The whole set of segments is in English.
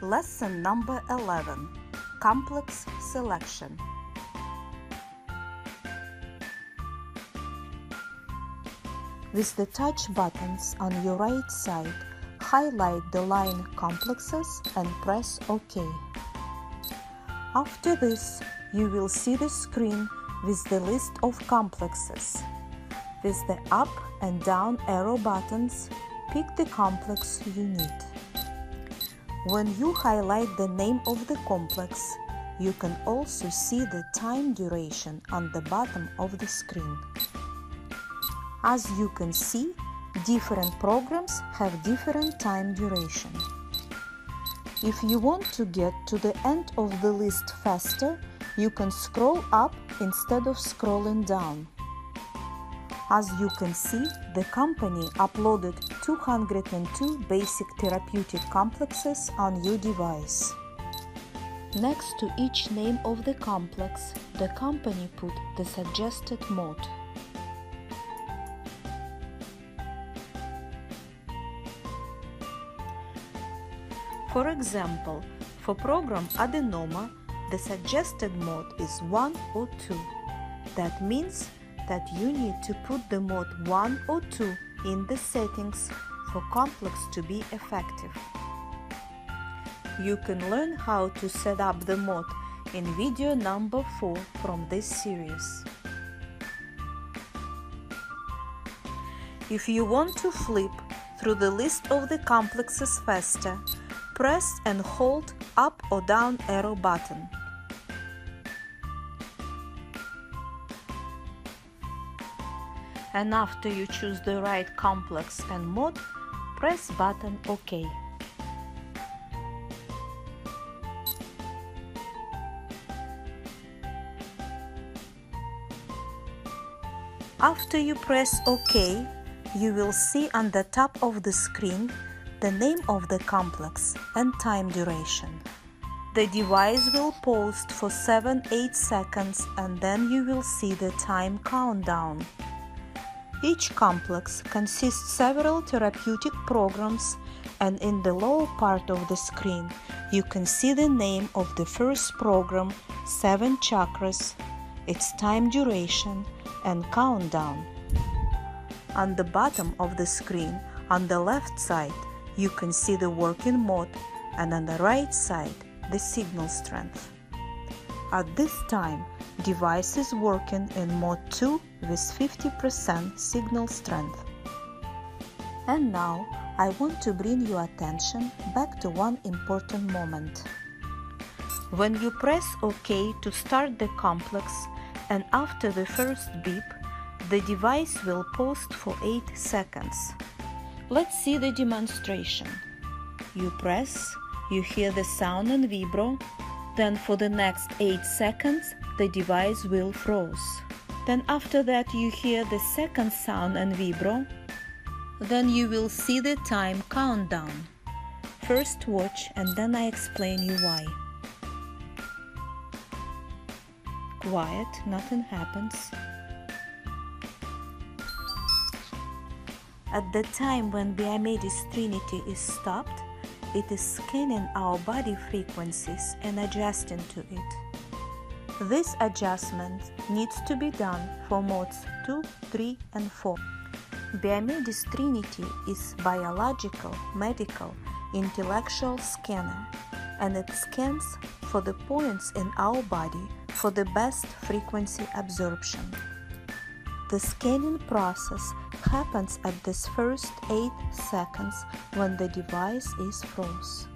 Lesson number 11 Complex Selection. With the touch buttons on your right side, highlight the line complexes and press OK. After this, you will see the screen with the list of complexes. With the up and down arrow buttons, pick the complex you need. When you highlight the name of the complex, you can also see the time duration on the bottom of the screen. As you can see, different programs have different time duration. If you want to get to the end of the list faster, you can scroll up instead of scrolling down. As you can see, the company uploaded 202 basic therapeutic complexes on your device. Next to each name of the complex, the company put the suggested mode. For example, for program adenoma, the suggested mode is 1 or 2. That means that you need to put the mode 1 or 2 in the settings for complex to be effective. You can learn how to set up the mode in video number 4 from this series. If you want to flip through the list of the complexes faster, press and hold up or down arrow button. And after you choose the right complex and mode, press button OK. After you press OK, you will see on the top of the screen the name of the complex and time duration. The device will pause for 7-8 seconds and then you will see the time countdown. Each complex consists several therapeutic programs and in the lower part of the screen you can see the name of the first program, 7 chakras, its time duration and countdown. On the bottom of the screen on the left side you can see the working mode and on the right side the signal strength. At this time device is working in mode 2 with 50% signal strength. And now I want to bring your attention back to one important moment. When you press OK to start the complex and after the first beep, the device will pause for 8 seconds. Let's see the demonstration. You press, you hear the sound and vibro, then for the next 8 seconds the device will froze. Then after that you hear the second sound and vibro. Then you will see the time countdown. First watch and then I explain you why. Quiet, nothing happens. At the time when Biomedis Trinity is stopped, it is scanning our body frequencies and adjusting to it. This adjustment needs to be done for modes 2, 3 and 4. Biomedis Trinity is biological, medical, intellectual scanner and it scans for the points in our body for the best frequency absorption. The scanning process happens at this first 8 seconds when the device is froze.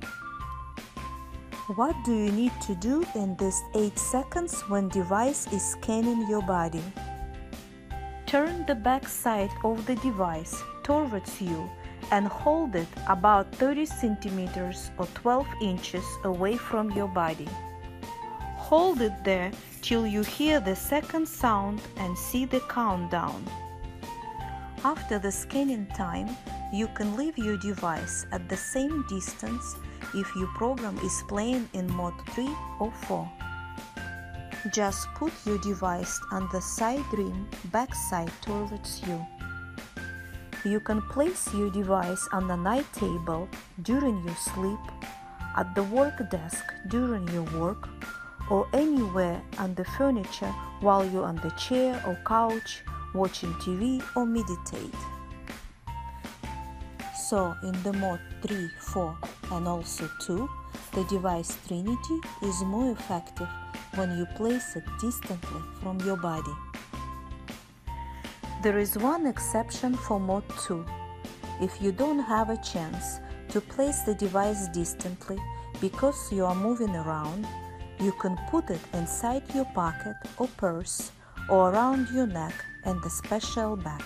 What do you need to do in these 8 seconds when device is scanning your body? Turn the back side of the device towards you and hold it about 30 centimeters or 12 inches away from your body. Hold it there till you hear the second sound and see the countdown. After the scanning time, you can leave your device at the same distance if your program is playing in mode 3 or 4. Just put your device on the side rim backside towards you. You can place your device on the night table during your sleep, at the work desk during your work, or anywhere on the furniture while you're on the chair or couch watching TV or meditate. So in the mode 3, 4 and also 2, the device Trinity is more effective when you place it distantly from your body. There is one exception for mode 2. If you don't have a chance to place the device distantly because you are moving around, you can put it inside your pocket or purse or around your neck and the special bag.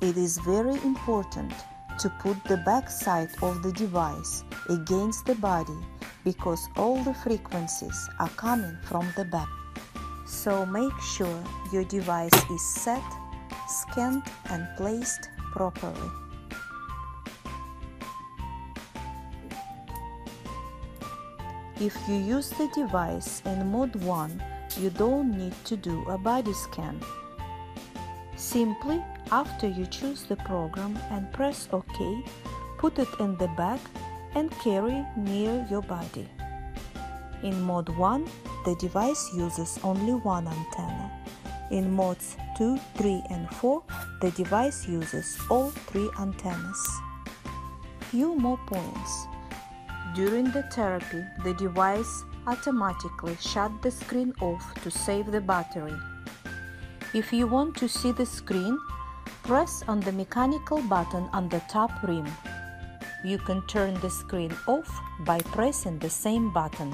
It is very important to put the back side of the device against the body because all the frequencies are coming from the back. So make sure your device is set, scanned and placed properly. If you use the device in mode 1, you don't need to do a body scan. Simply, after you choose the program and press OK, put it in the bag and carry near your body. In mode 1, the device uses only one antenna. In modes 2, 3 and 4, the device uses all three antennas. Few more points. During the therapy, the device automatically shut the screen off to save the battery. If you want to see the screen, press on the mechanical button on the top rim. You can turn the screen off by pressing the same button.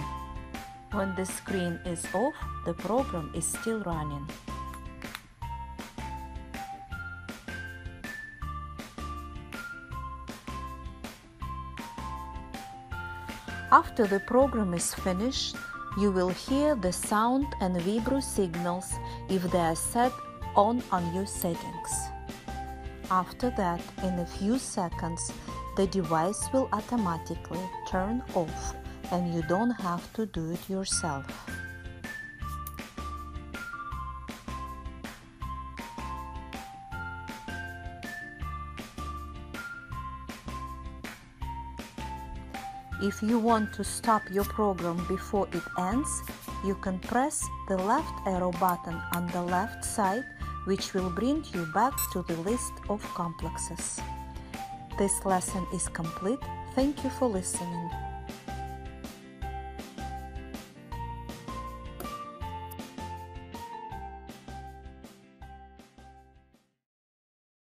When the screen is off, the program is still running. After the program is finished, you will hear the sound and vibro signals if they are set on on your settings. After that, in a few seconds, the device will automatically turn off and you don't have to do it yourself. If you want to stop your program before it ends, you can press the left arrow button on the left side, which will bring you back to the list of complexes. This lesson is complete. Thank you for listening.